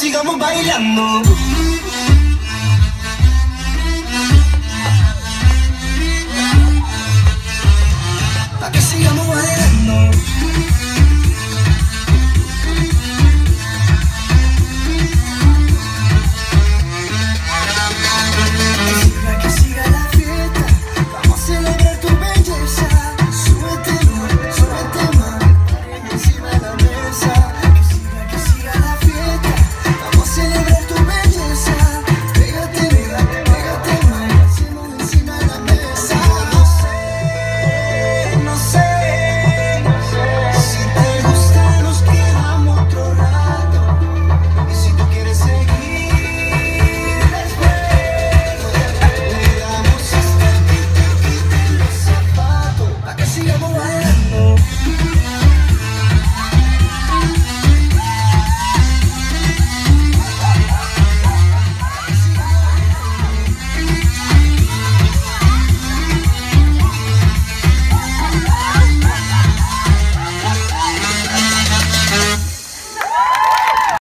sigamos bailando.